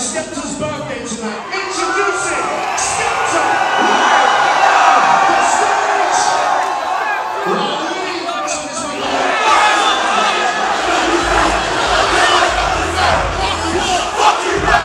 It's his birthday tonight.